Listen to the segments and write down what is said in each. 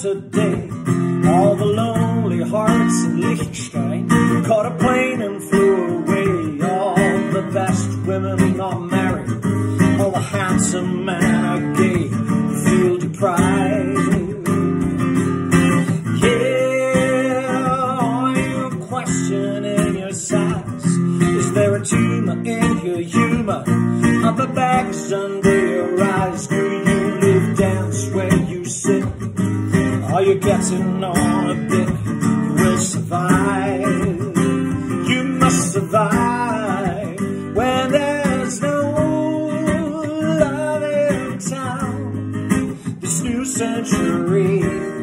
today. All the lonely hearts in Liechtenstein caught a plane and flew away. All the best women are married, all the handsome men are gay, feel deprived. Yeah, are you questioning your size? Is there a tumor in your humor? Are the bags under your eyes? Are you getting on a bit? You will survive. You must survive when there's no love in town. This new century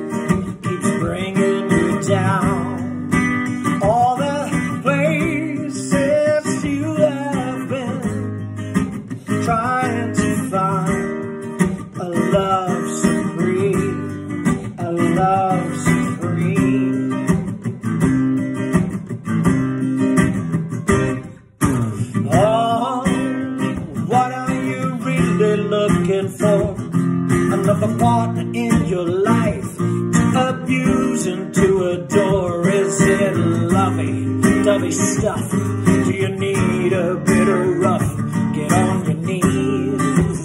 partner in your life and to adore. Is it lovey, dovey stuff? Do you need a bit of rough? Get on your knees.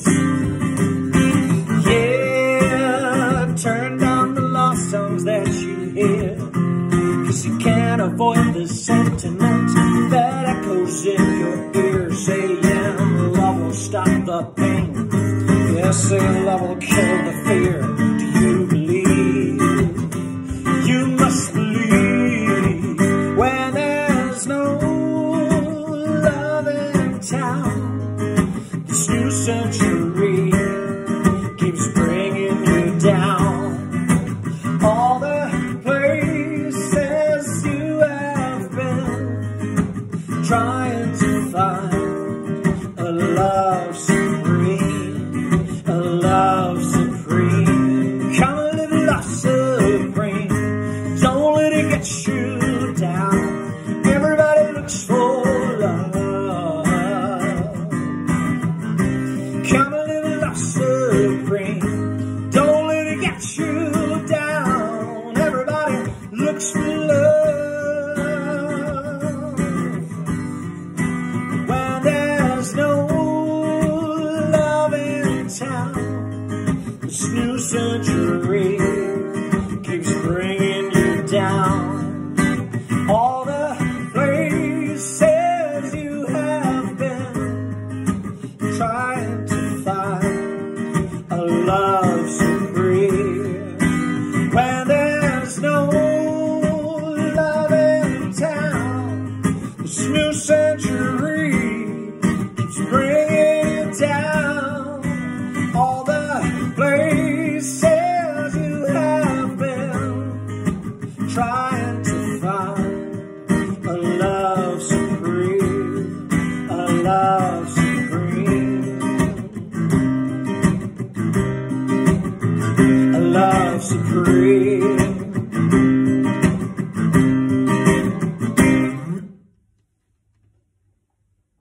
Yeah, turn down the love songs that you hear. Cause you can't avoid the sentiment Love will kill the fear. Down. Everybody looks for love. Come a little love